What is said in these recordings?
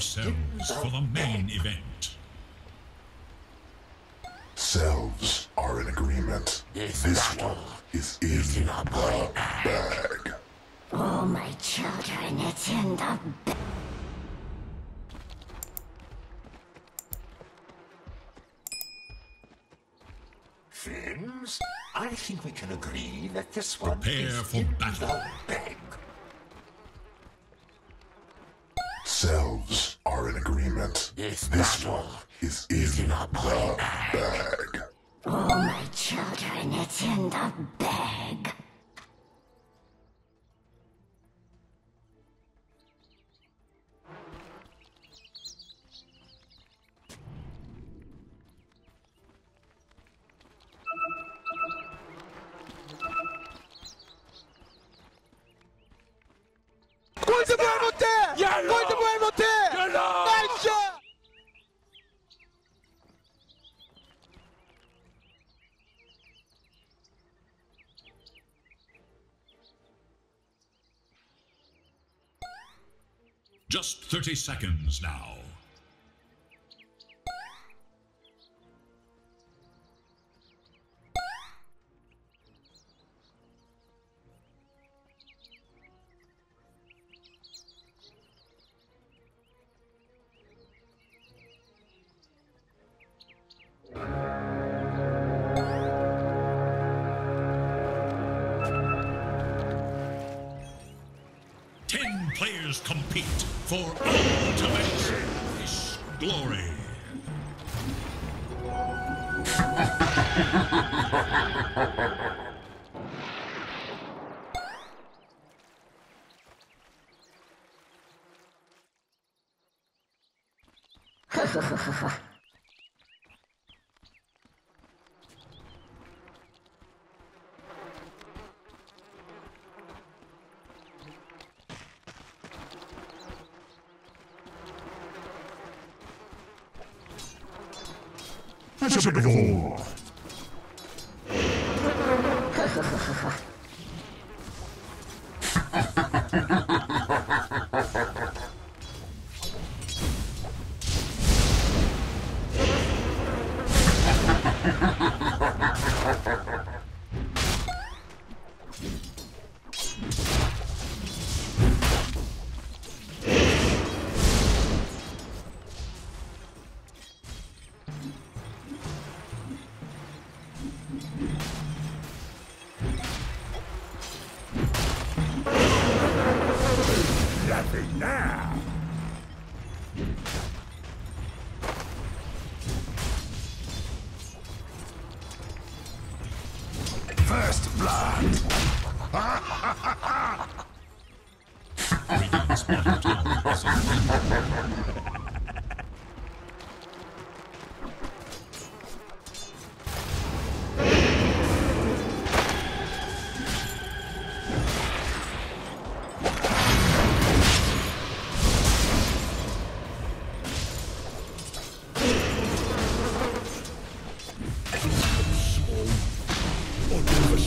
yourselves for the main event. Selves are in agreement. This This one is in the bag. Oh, my children, it's in the bag. Friends, I think we can agree that this one Prepare is for in battle. Agreement. This This one is in the bag. Oh, my children, it's in the bag. Just 30 seconds now. 这是个用？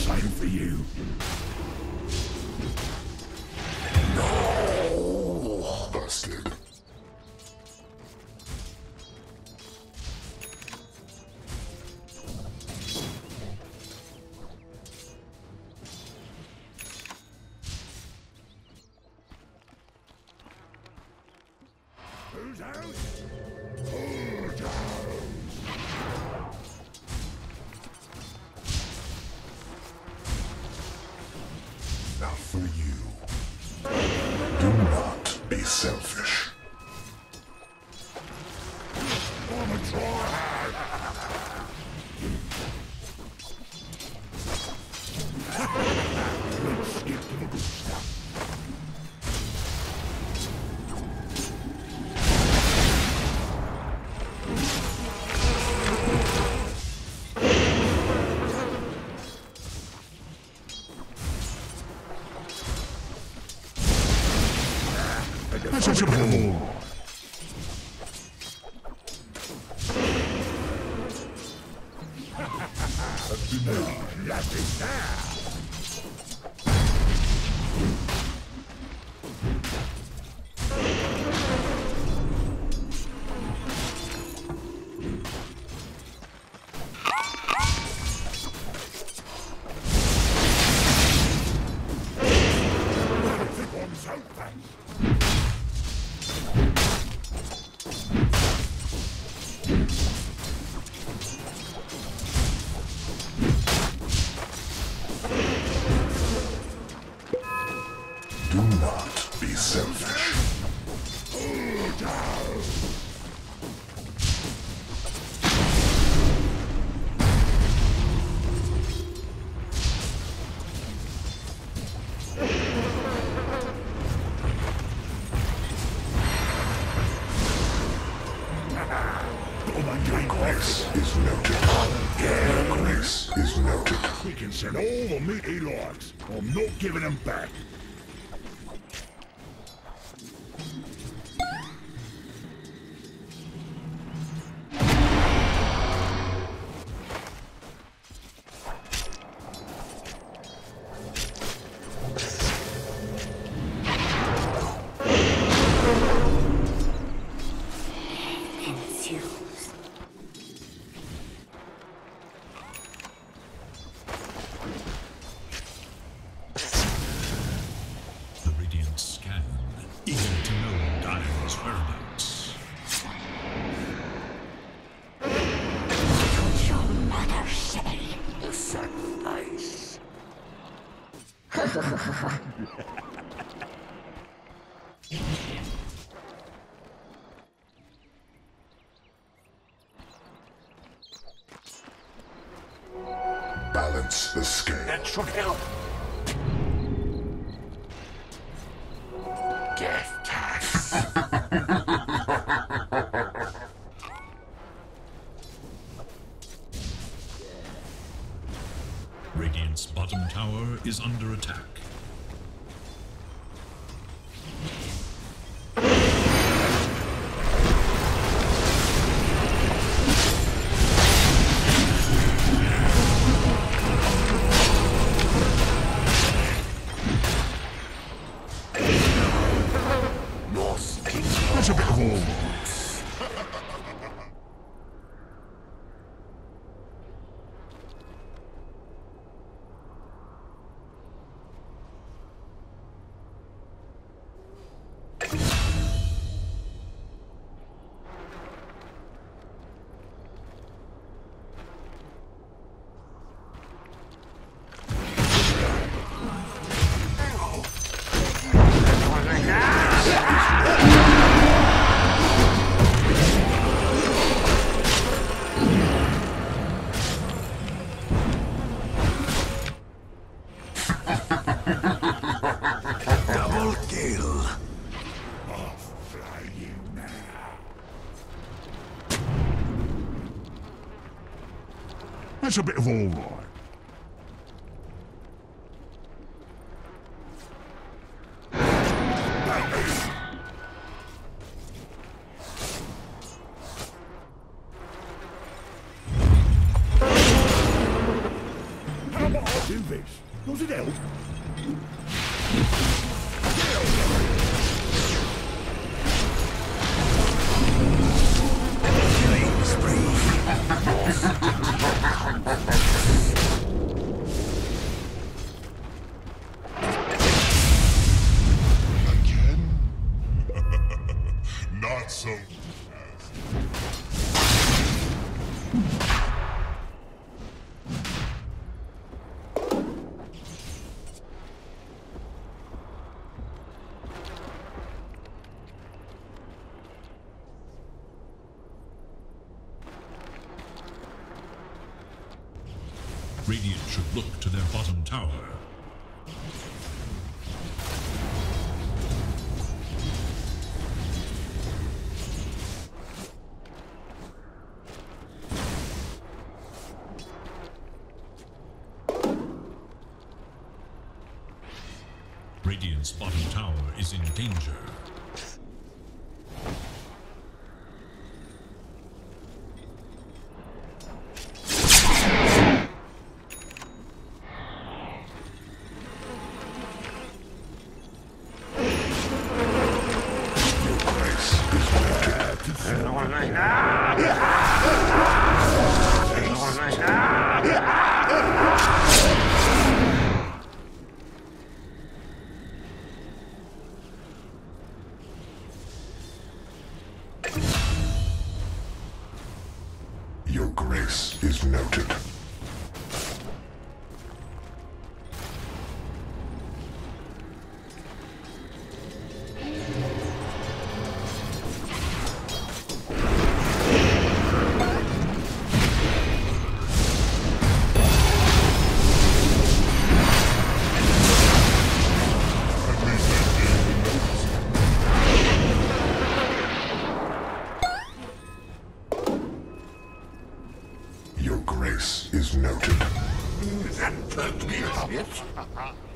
same for you. giving them back. Balance the scale. is under attack. Deixa eu ver. Radiant should look to their bottom tower. place is noted.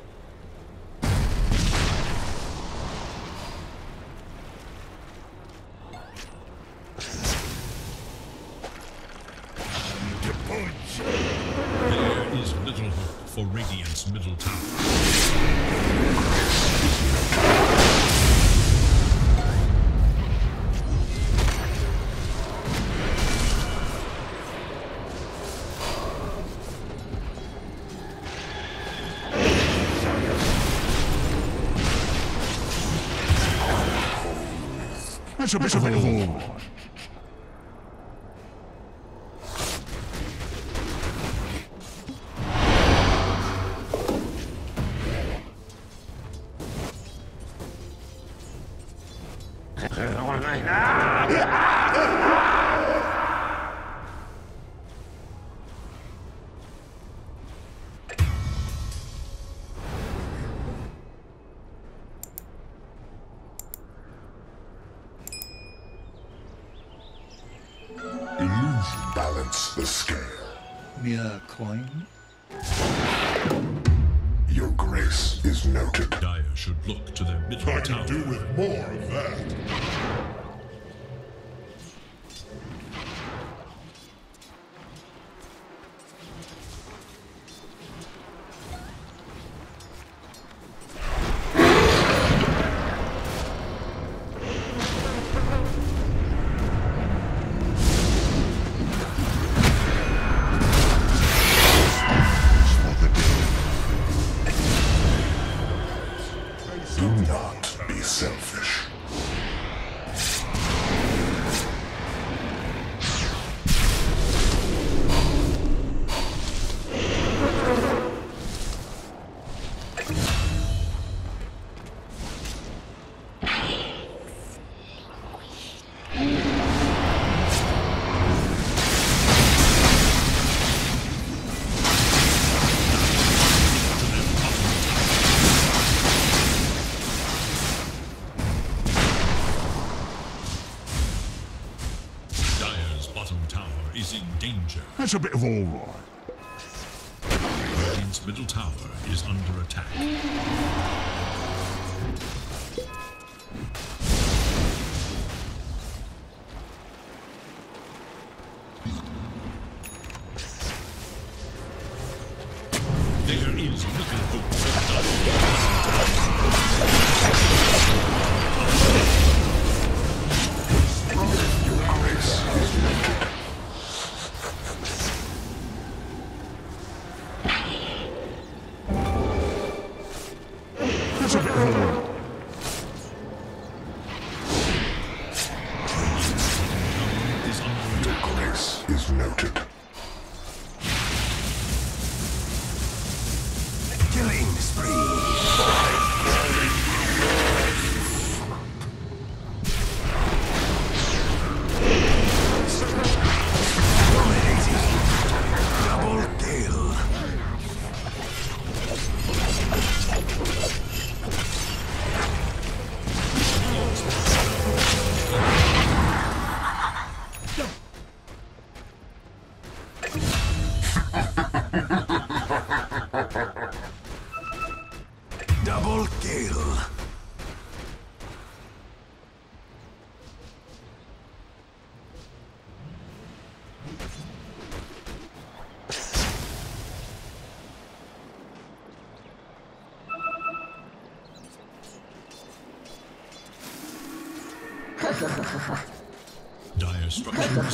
什么是快 Dire should look to their middle I tower. I do with more of that. 新しいやつ。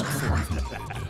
Oh,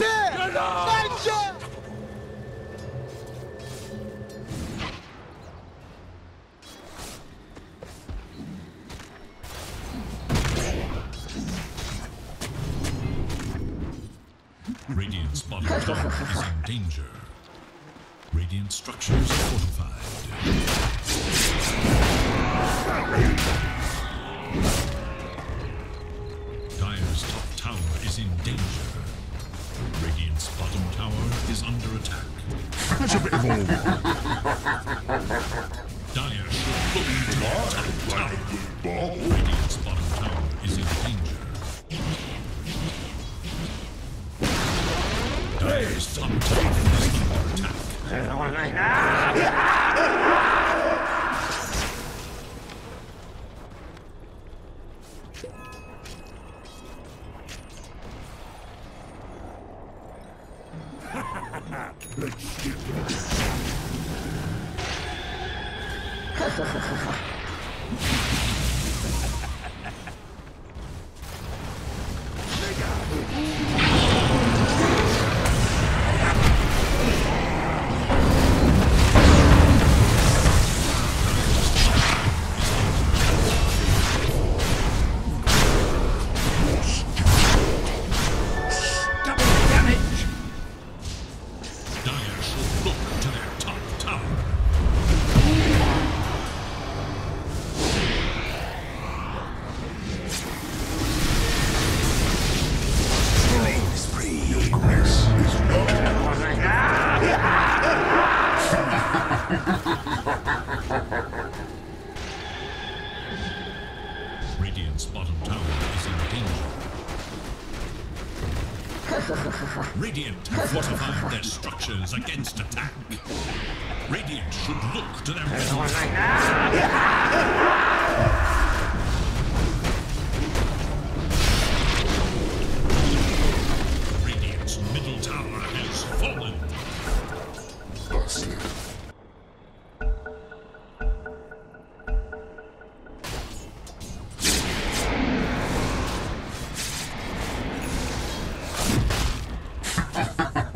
Yeah. ハハハハ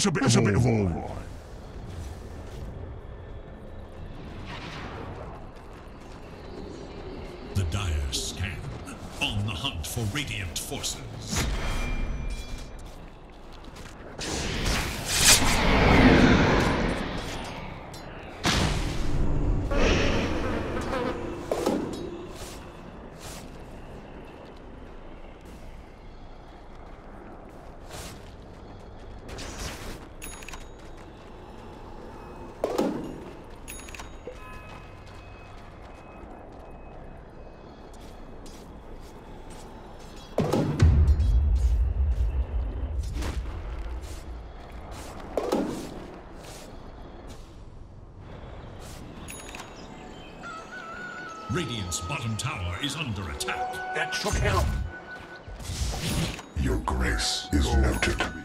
That's a bit, that's a bit of all Radiant's bottom tower is under attack. That should help. Your grace is noted.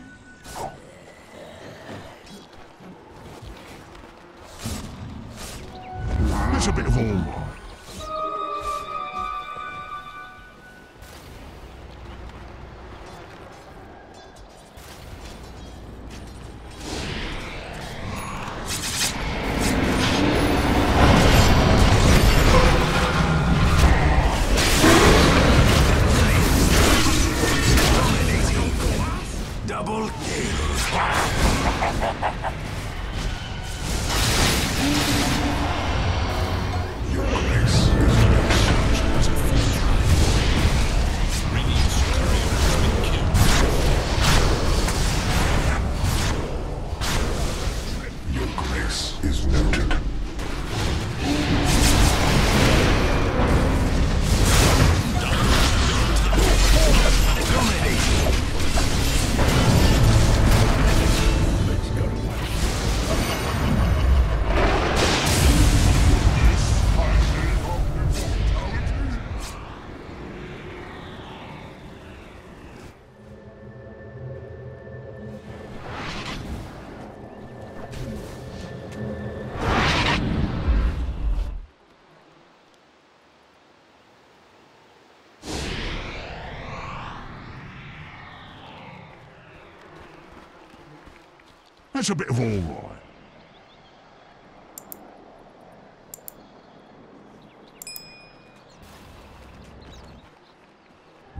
That's a bit of all right.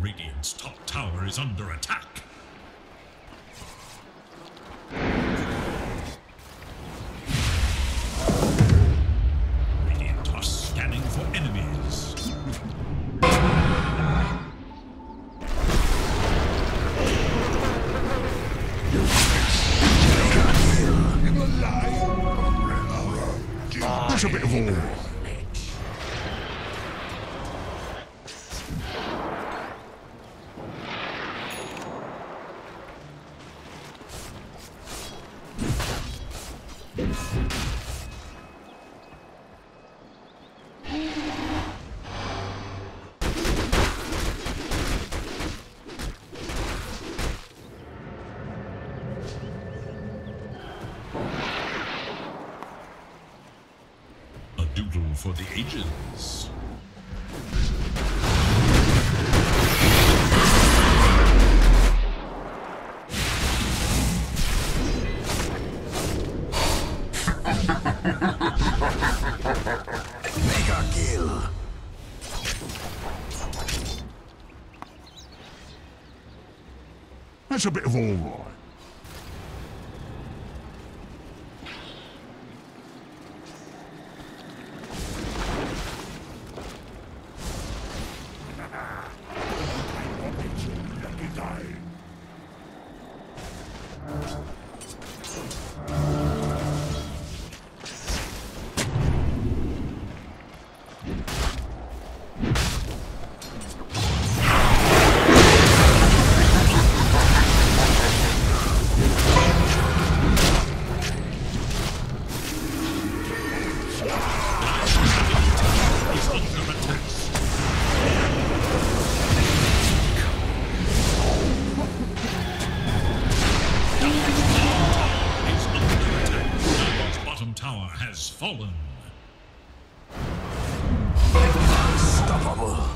Radiant's top tower is under attack. For the ages. That's a bit of all right. has fallen. Unstoppable.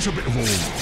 There's a bit of all.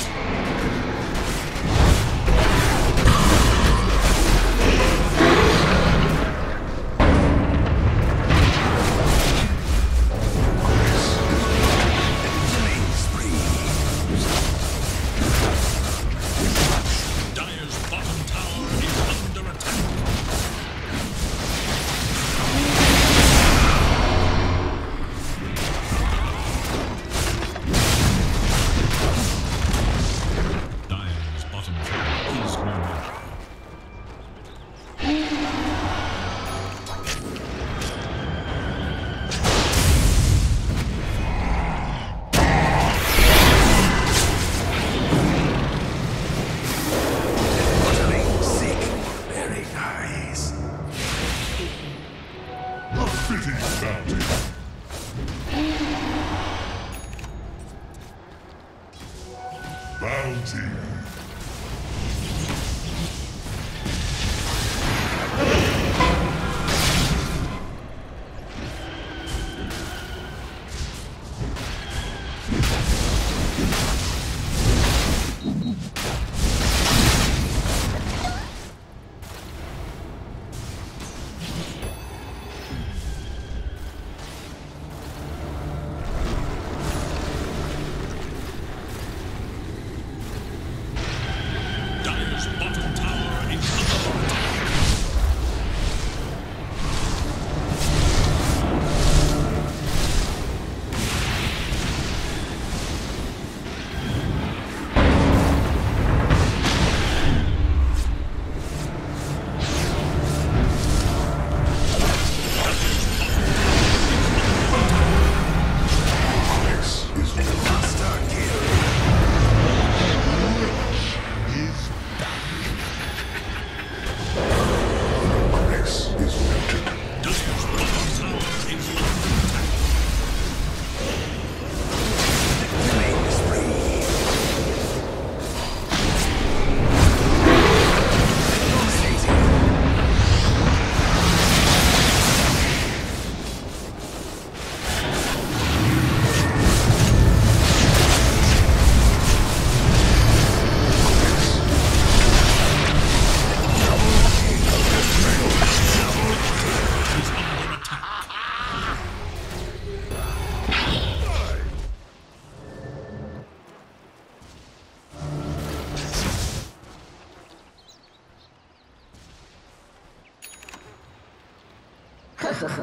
That's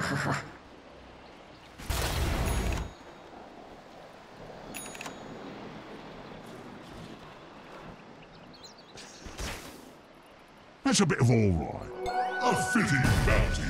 a bit of all right. A fitting bounty.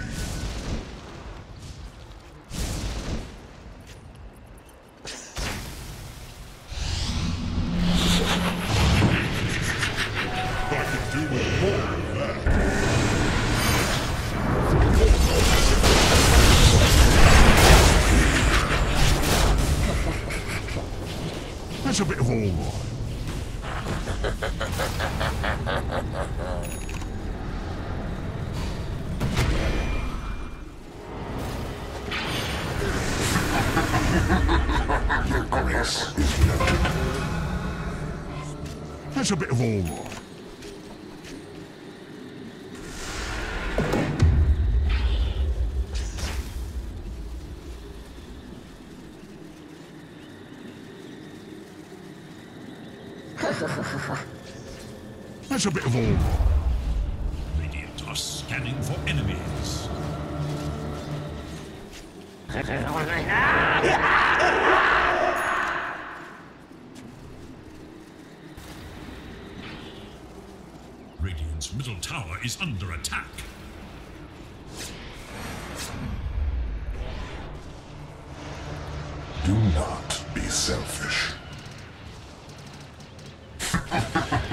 a bit of all. Radiant are scanning for enemies. Radiant's middle tower is under attack. Do not be selfish.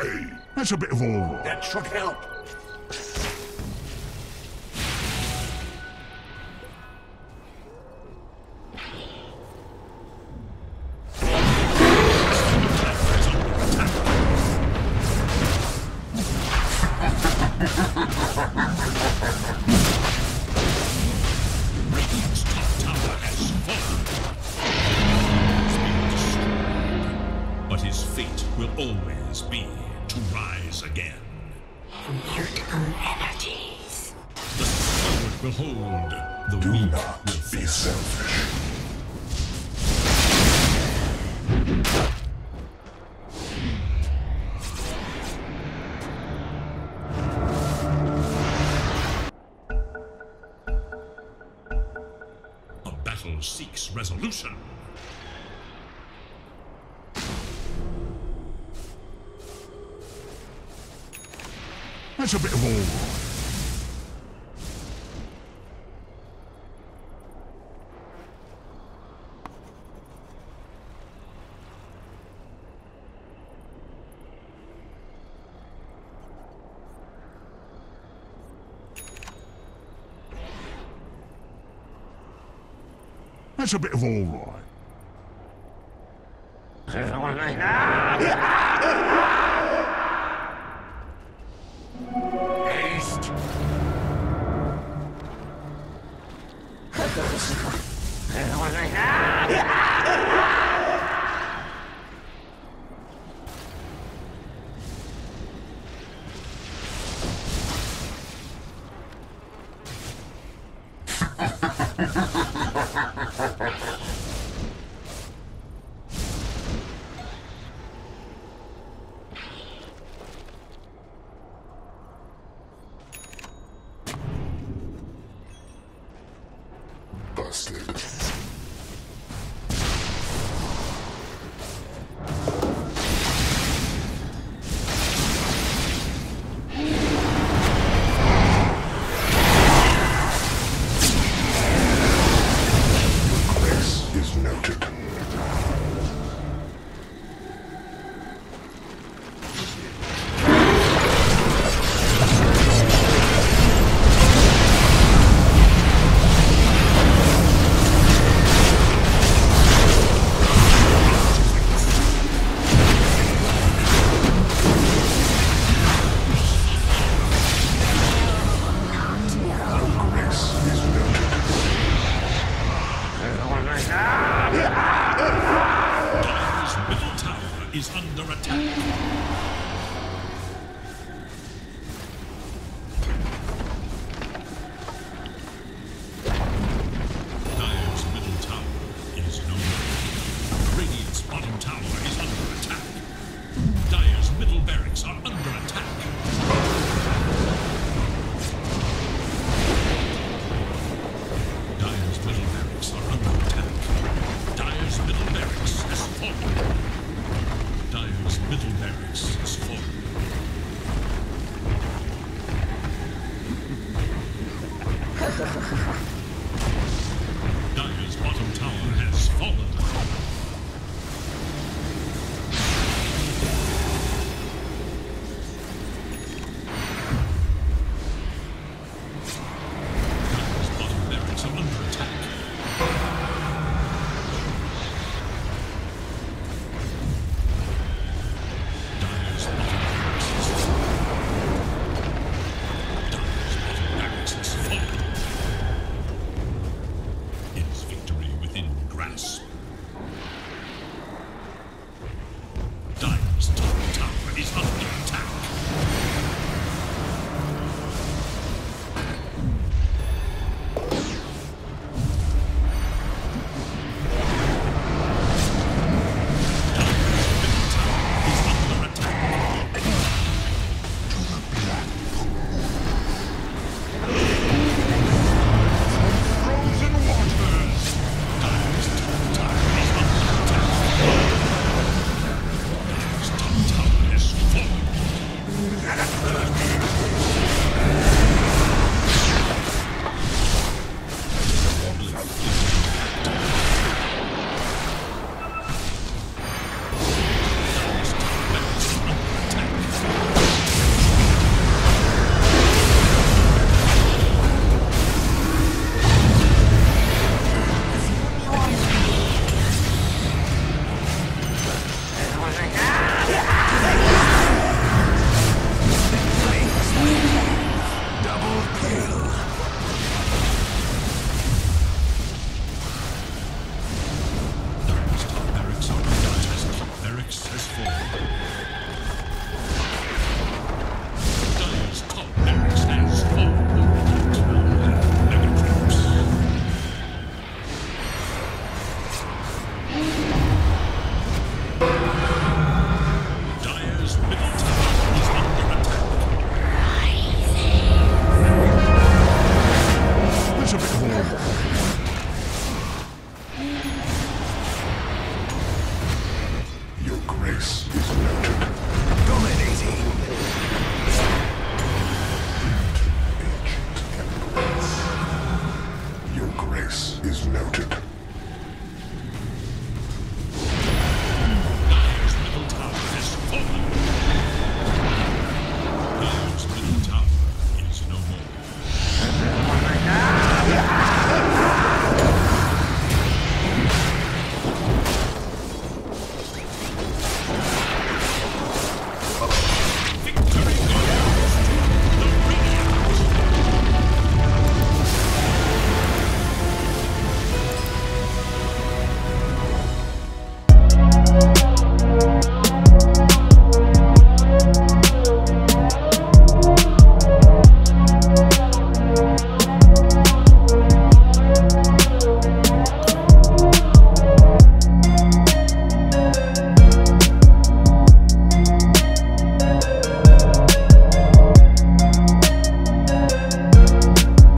Hey, that's a bit of all. That should help. That's a bit of all right. is not